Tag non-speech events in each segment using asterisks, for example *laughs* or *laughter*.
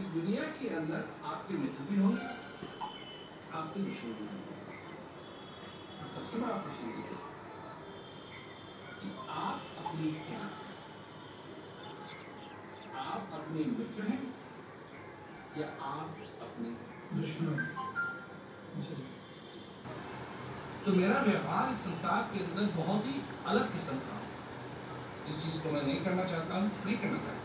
इस दुनिया के अंदर आपके मित्र भी होंगे, आपके दुश्मन भी होंगे। सबसे बड़ा प्रश्न ये है कि आप अपनी क्या आप अपने मित्र हैं या आप अपने दुश्मन हैं? तो मेरा व्यवहार इस संसार के अंदर बहुत ही अलग किस्म का जिस चीज़ को मैं नहीं करना चाहता हूँ, नहीं करना चाहता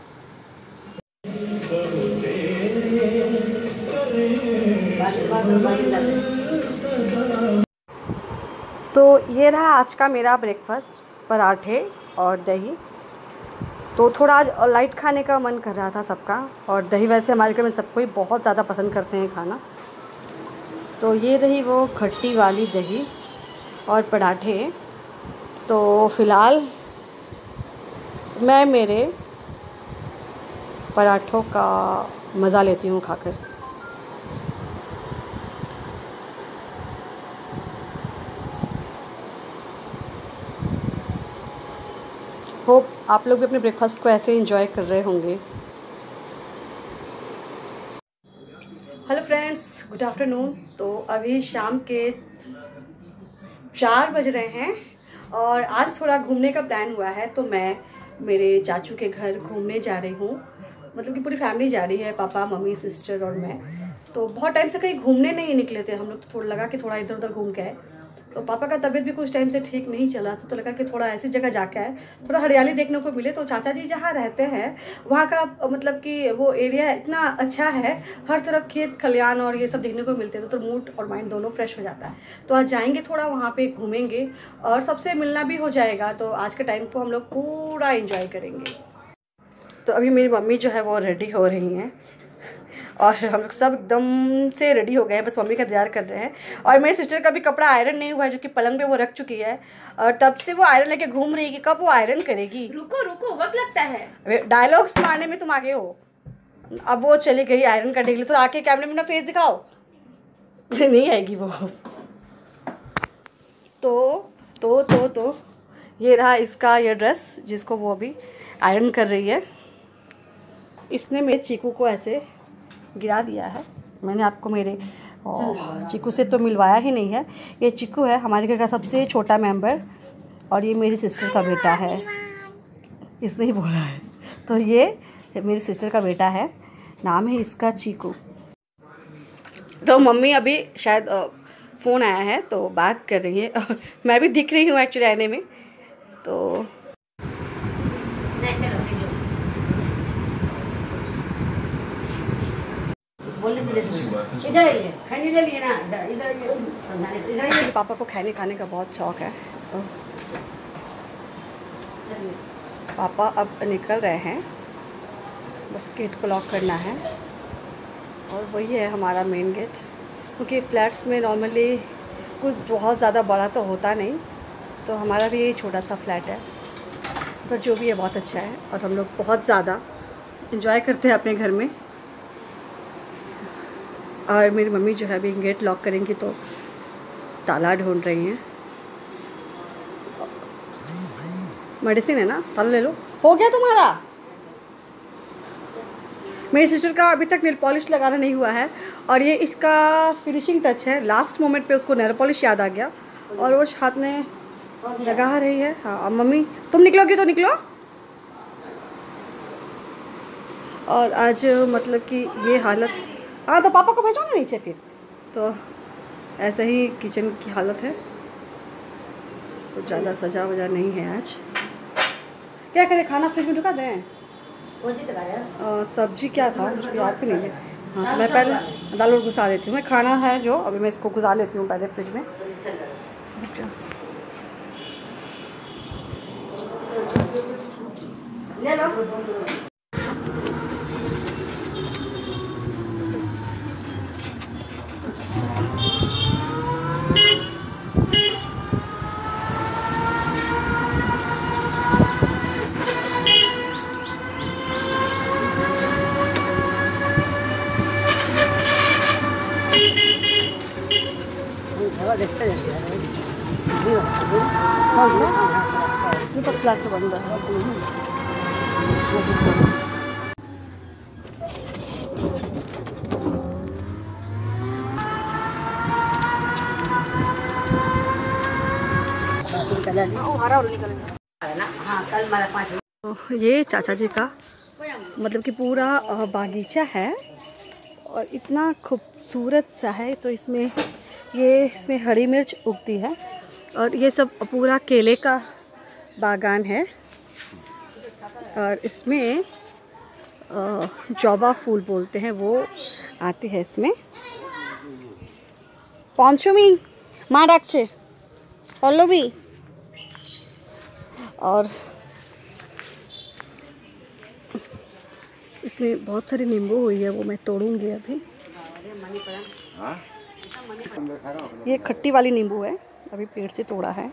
तो ये रहा आज का मेरा ब्रेकफास्ट पराठे और दही। तो थोड़ा आज लाइट खाने का मन कर रहा था सबका, और दही वैसे हमारे घर में सबको ही बहुत ज़्यादा पसंद करते हैं खाना। तो ये रही वो खट्टी वाली दही और पराठे। तो फ़िलहाल मैं मेरे पराठों का मज़ा लेती हूँ खाकर। होप आप लोग भी अपने ब्रेकफास्ट को ऐसे इंजॉय कर रहे होंगे। हेलो फ्रेंड्स गुड आफ्टरनून तो अभी शाम के चार बज रहे हैं और आज थोड़ा घूमने का प्लान हुआ है तो मैं मेरे चाचू के घर घूमने जा रही हूँ। मतलब कि पूरी फैमिली जा रही है, पापा, मम्मी सिस्टर और मैं। तो बहुत टाइम से कहीं घूमने नहीं निकले थे, हम लोग तो थोड़ा लगा कि थोड़ा इधर उधर घूम के आए। तो पापा का तबीयत भी कुछ टाइम से ठीक नहीं चला था तो लगा कि थोड़ा ऐसी जगह जाके आए। थोड़ा हरियाली देखने को मिले तो चाचा जी जहाँ रहते हैं वहाँ का मतलब कि वो एरिया इतना अच्छा है हर तरफ़ खेत खलियान और ये सब देखने को मिलते हैं तो, तो मूड और माइंड दोनों फ्रेश हो जाता है। तो आज जाएँगे थोड़ा वहाँ पे घूमेंगे और सबसे मिलना भी हो जाएगा तो आज के टाइम को हम लोग पूरा इंजॉय करेंगे। तो अभी मेरी मम्मी जो है वो रेडी हो रही हैं। और हम लोग सब एकदम से रेडी हो गए हैं बस मम्मी का इंतज़ार कर रहे हैं। और मेरी सिस्टर का भी कपड़ा आयरन नहीं हुआ है जो कि पलंग पे वो रख चुकी है। और तब से वो आयरन लेके घूम रही है कि कब वो आयरन करेगी। रुको रुको वक्त लगता है। डायलॉग्स मारने में तुम आगे हो। अब वो चली गई आयरन करने के लिए। तो आके कैमरे में ना फेस दिखाओ। नहीं आएगी वो। तो तो तो तो ये रहा इसका ये ड्रेस जिसको वो अभी आयरन कर रही है। इसने मेरे चीकू को ऐसे गिरा दिया है। मैंने आपको मेरे चिकू से तो मिलवाया ही नहीं है। ये चिकू है हमारे घर का सबसे छोटा मेंबर और ये मेरी सिस्टर का बेटा है। इसने ही बोला है। तो ये मेरी सिस्टर का बेटा है। नाम है इसका चीकू। तो मम्मी अभी शायद फ़ोन आया है तो बात कर रही है। *laughs* मैं भी दिख रही हूँ एक्चुअली आने में। तो नहीं चलो नहीं लो बोलने से ले इधर आइए खाने ले लिए ना इधर इधर आइए समझाने इधर आइए पापा को खाने खाने का बहुत शौक है तो पापा अब निकल रहे हैं, बस गेट को लॉक करना है, और वही है हमारा मेन गेट क्योंकि फ्लैट्स में नॉर्मली कुछ बहुत ज़्यादा बड़ा तो होता नहीं तो हमारा भी यही छोटा सा फ्लैट है, पर जो भी है बहुत अच्छा है, और हम लोग बहुत ज़्यादा इंजॉय करते हैं अपने घर में। और मेरी मम्मी जो है अभी गेट लॉक करेंगी तो ताला ढूंढ रही हैं। मेडिसिन है ना? ताला ले लो। हो गया तुम्हारा? मेरी सिस्टर का अभी तक नेल पॉलिश लगाना नहीं हुआ है और ये इसका फिनिशिंग टच है। लास्ट मोमेंट पे उसको नेल पॉलिश याद आ गया और वो हाथ में लगा रही है। हाँ अब मम्मी, तुम निकलोगी तो निकलो। और आज मतलब कि ये हालत हाँ तो पापा को भेजो ना नीचे फिर। तो ऐसे ही किचन की हालत है। कुछ ज़्यादा सजा वजा नहीं है आज। क्या करें खाना फ्रिज में ढुका दें? है और सब्ज़ी क्या था? याद भी नहीं है हाँ तो मैं पहले दाल और घुसा देती हूँ। मैं खाना है जो अभी मैं इसको घुसा लेती हूँ पहले फ्रिज में। ले लो। प्लाट ये चाचा जी का मतलब कि पूरा बागीचा है और इतना खूबसूरत सा है तो इसमें, ये इसमें हरी मिर्च उगती है और ये सब पूरा केले का बागान है और इसमें अ, जौबा फूल बोलते हैं वो आती है इसमें পঞ্চমী মা ডাকছে পল্লবী और इसमें बहुत सारी नींबू हुई है वो मैं तोड़ूंगी अभी ये खट्टी वाली नींबू है अभी पेड़ से तोड़ा है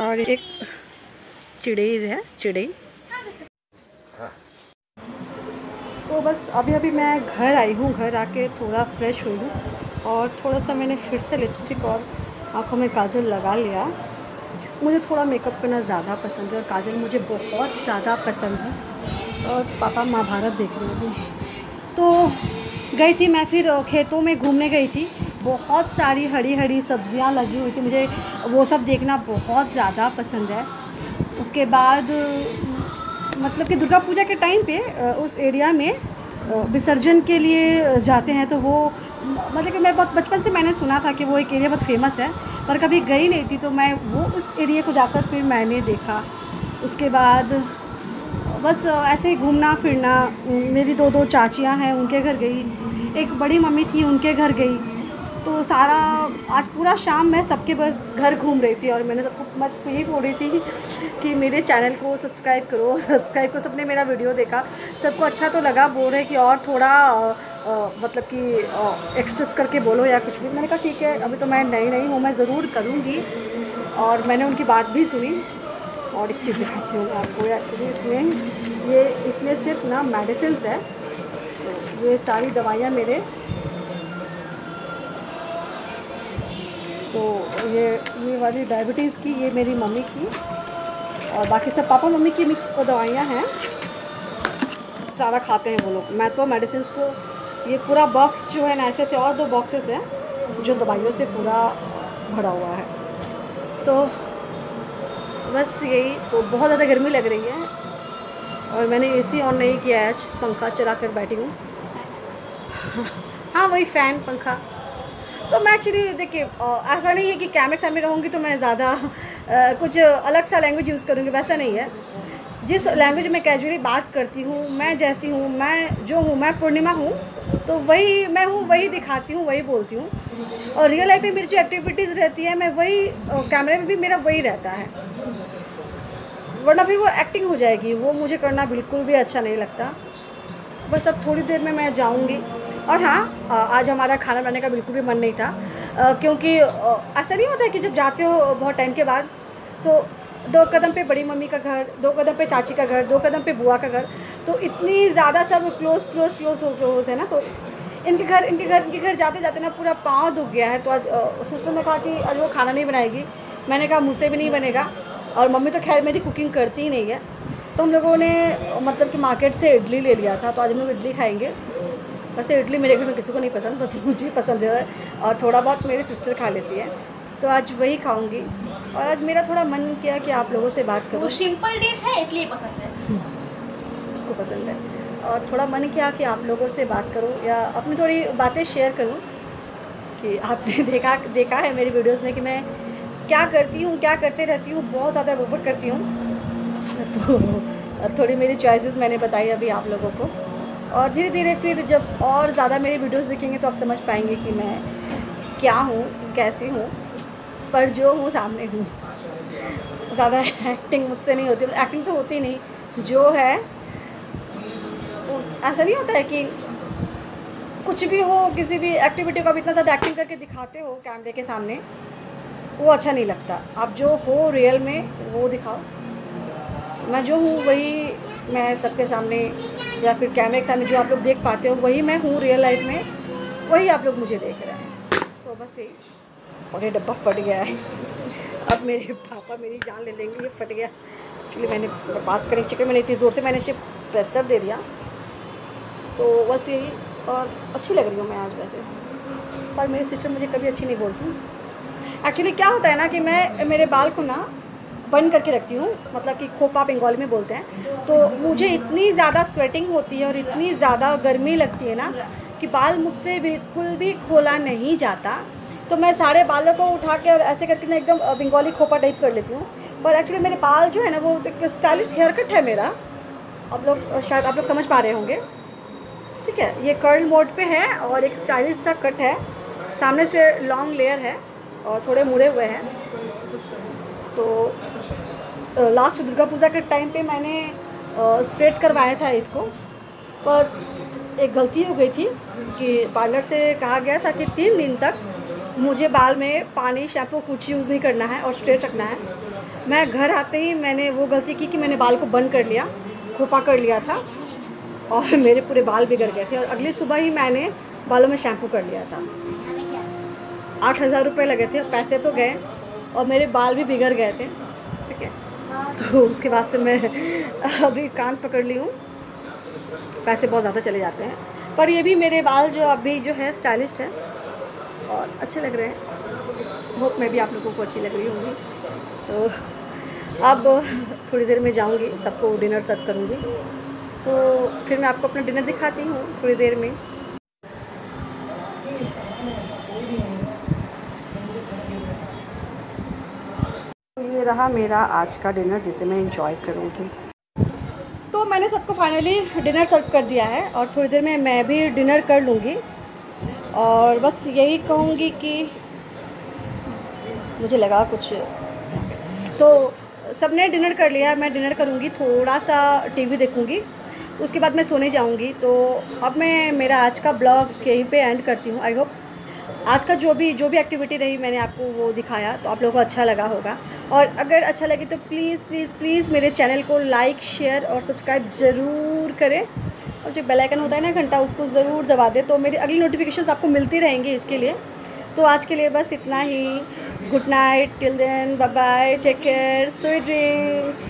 और एक चिड़ई है चिड़ई तो बस अभी अभी मैं घर आई हूँ घर आके थोड़ा फ्रेश हुई हूँ और थोड़ा सा मैंने फिर से लिपस्टिक और आँखों में काजल लगा लिया। मुझे थोड़ा मेकअप करना ज़्यादा पसंद है और काजल मुझे बहुत ज़्यादा पसंद है और पापा महाभारत देख रहे हैं तो गई थी मैं फिर खेतों में घूमने गई थी। बहुत सारी हरी हरी सब्ज़ियाँ लगी हुई थी। मुझे वो सब देखना बहुत ज़्यादा पसंद है। उसके बाद मतलब कि दुर्गा पूजा के टाइम पे उस एरिया में विसर्जन के लिए जाते हैं तो वो मतलब कि मैं बहुत, बचपन से मैंने सुना था कि वो एक एरिया बहुत फ़ेमस है, पर कभी गई नहीं थी तो मैं वो उस एरिया को जाकर फिर मैंने देखा। उसके बाद, बस ऐसे ही घूमना फिरना, मेरी दो दो चाचियाँ हैं, उनके घर गई। एक बड़ी मम्मी थी, उनके घर गई। तो सारा, आज पूरा शाम मैं सबके बस घर घूम रही थी और मैंने सबको बस यही बोल रही थी कि मेरे चैनल को सब्सक्राइब करो सब्सक्राइब करो सबने मेरा वीडियो देखा। सबको अच्छा तो लगा, बोल रहे कि और थोड़ा मतलब कि एक्सप्रेस करके बोलो या कुछ भी। मैंने कहा, ठीक है, अभी तो मैं नई नई हूँ, मैं ज़रूर करूँगी। और मैंने उनकी बात भी सुनी और एक चीज़ दिखाती हूँ आपको। एक्चुअली इसमें, ये, इसमें सिर्फ़ ना मेडिसिन है। तो ये सारी दवाइयाँ मेरे तो ये ये वाली डायबिटीज़ की, ये मेरी मम्मी की। और बाकी सब पापा मम्मी की मिक्स दवाइयाँ हैं। सारा खाते हैं वो लोग। मैं तो मेडिसिन को, ये पूरा बॉक्स जो है ना, ऐसे ऐसे और दो बॉक्सेस हैं, जो दवाइयों से पूरा भरा हुआ है। तो बस यही तो बहुत ज़्यादा गर्मी लग रही है। और मैंने एसी ऑन नहीं किया है आज, पंखा चला कर बैठी हूँ। *laughs* हाँ वही फ़ैन पंखा। तो मैं एक्चुअली देखिए ऐसा नहीं है कि कैमरे सामने रहूँगी तो मैं ज़्यादा कुछ अलग सा लैंग्वेज यूज़ करूँगी, वैसा नहीं है। जिस लैंग्वेज में कैजुअली बात करती हूँ, मैं जैसी हूँ, मैं जो हूँ, मैं पूर्णिमा हूँ तो वही मैं हूँ, वही दिखाती हूँ, वही बोलती हूँ। और रियल लाइफ में मेरी जो एक्टिविटीज़ रहती है, मैं वही कैमरे में भी मेरा वही रहता है। वरना फिर वो एक्टिंग हो जाएगी, वो मुझे करना बिल्कुल भी अच्छा नहीं लगता। बस अब थोड़ी देर में मैं जाऊँगी। और हाँ आज हमारा खाना बनाने का बिल्कुल भी मन नहीं था क्योंकि ऐसा नहीं होता है कि जब जाते हो बहुत टाइम के बाद तो दो कदम पे बड़ी मम्मी का घर, दो कदम पे चाची का घर, दो कदम पे बुआ का घर तो इतनी ज़्यादा सब क्लोज क्लोज क्लोज हो क्लोज है ना तो इनके घर इनके घर इनके घर जाते जाते ना पूरा पाँव दुख गया है तो आज सिस्टर ने कहा कि आज वो खाना नहीं बनाएगी। मैंने कहा मुझसे भी नहीं बनेगा, और मम्मी तो खैर मेरी कुकिंग करती ही नहीं है तो हम लोगों ने मतलब कि मार्केट से इडली ले लिया था तो आज हम लोग इडली खाएँगे। वैसे इडली मेरे घर में किसी को नहीं पसंद बस मुझे ही पसंद है और थोड़ा बहुत मेरी सिस्टर खा लेती है। तो आज वही खाऊँगी। और आज मेरा थोड़ा मन किया कि आप लोगों से बात वो करूँ सिंपल डिश है इसलिए पसंद है। उसको पसंद है। और थोड़ा मन किया कि आप लोगों से बात करूँ या अपनी थोड़ी बातें शेयर करूँ कि आपने *laughs* देखा देखा है मेरी वीडियोस में कि मैं क्या करती हूँ क्या करते रहती हूँ बहुत ज़्यादा रोबोट करती हूँ। *laughs* तो थोड़ी मेरी चॉइसेस मैंने बताई अभी आप लोगों को। और धीरे धीरे फिर जब और ज़्यादा मेरी वीडियोस देखेंगे तो आप समझ पाएँगे कि मैं क्या हूँ, कैसी हूँ, पर जो हूँ, सामने हूँ। ज़्यादा एक्टिंग मुझसे नहीं होती एक्टिंग तो होती नहीं, जो है, ऐसा नहीं होता है कि कुछ भी हो, किसी भी एक्टिविटी को आप इतना ज़्यादा एक्टिंग करके दिखाते हो कैमरे के सामने, वो अच्छा नहीं लगता। आप जो हो रियल में, वो दिखाओ। मैं जो हूँ, वही मैं सबके सामने या फिर कैमरे के सामने जो आप लोग देख पाते हो, वही मैं हूँ रियल लाइफ में, वही आप लोग मुझे देख रहे हैं। तो बस यही। और ये डब्बा फट गया है। अब मेरे पापा मेरी जान ले लेंगे, ये फट गया। एक्चुअली मैंने बात करने के चक्कर में नहीं, इतनी ज़ोर से मैंने इसे प्रेसर दे दिया। तो बस यही। और अच्छी लग रही हूँ मैं आज वैसे। पर मेरी सिस्टर मुझे कभी अच्छी नहीं बोलती। एक्चुअली क्या होता है ना कि मैं, मेरे बाल को ना बंद करके रखती हूँ मतलब कि खोपा बंगाली में बोलते हैं। तो मुझे इतनी ज़्यादा स्वेटिंग होती है और इतनी ज़्यादा गर्मी लगती है ना कि बाल मुझसे बिल्कुल भी खोला नहीं जाता। तो मैं सारे बालों को उठा के और ऐसे करके ना एकदम बंगाली खोपा टाइप कर लेती हूँ। पर एक्चुअली मेरे बाल जो है ना, वो एक स्टाइलिश हेयर कट है मेरा। आप लोग शायद आप लोग समझ पा रहे होंगे। ठीक है, ये कर्ल मोड पे है और एक स्टाइलिश सा कट है। सामने से लॉन्ग लेयर है और थोड़े मुड़े हुए हैं। तो लास्ट दुर्गा पूजा के टाइम पे मैंने स्ट्रेट करवाया था इसको। पर एक गलती हो गई थी कि पार्लर से कहा गया था कि तीन दिन तक मुझे बाल में पानी शैम्पू कुछ यूज़ नहीं करना है और स्ट्रेट रखना है। मैं घर आते ही मैंने वो गलती की कि मैंने बाल को बंद कर लिया खोपा कर लिया था और *laughs* मेरे पूरे बाल बिगड़ गए थे और अगली सुबह ही मैंने बालों में शैम्पू कर लिया था। आठ हज़ार रुपये लगे थे पैसे तो गए। और मेरे बाल भी बिगड़ गए थे, ठीक है? तो उसके बाद से मैं अभी कान पकड़ ली हूँ। पैसे बहुत ज़्यादा चले जाते हैं। पर ये भी मेरे बाल जो अभी जो है स्टाइलिश है और अच्छे लग रहे हैं। होप मैं भी आप लोगों को अच्छी लग रही होंगी। तो अब थोड़ी देर में जाऊँगी, सबको डिनर सर्व करूँगी। तो फिर मैं आपको अपना डिनर दिखाती हूँ थोड़ी देर में। रहा मेरा आज का डिनर, जिसे मैं इंजॉय करूँगी। तो मैंने सबको फाइनली डिनर सर्व कर दिया है और थोड़ी देर में मैं भी डिनर कर लूँगी। और बस यही कहूँगी कि मुझे लगा कुछ। तो सबने डिनर कर लिया, मैं डिनर करूँगी, थोड़ा सा टीवी देखूँगी। उसके बाद मैं सोने जाऊँगी। तो अब मैं, मेरा आज का ब्लॉग यहीं पे एंड करती हूँ आई होप आज का जो भी जो भी एक्टिविटी रही, मैंने आपको वो दिखाया तो आप लोगों को अच्छा लगा होगा। और अगर अच्छा लगे तो प्लीज़ प्लीज़ प्लीज़ मेरे चैनल को लाइक शेयर और सब्सक्राइब ज़रूर करें। और जो बेल आइकन होता है ना घंटा, उसको ज़रूर दबा दें। तो मेरी अगली नोटिफिकेशन आपको मिलती रहेंगी इसके लिए। तो आज के लिए बस इतना ही। Good night till then bye bye take care sweet dreams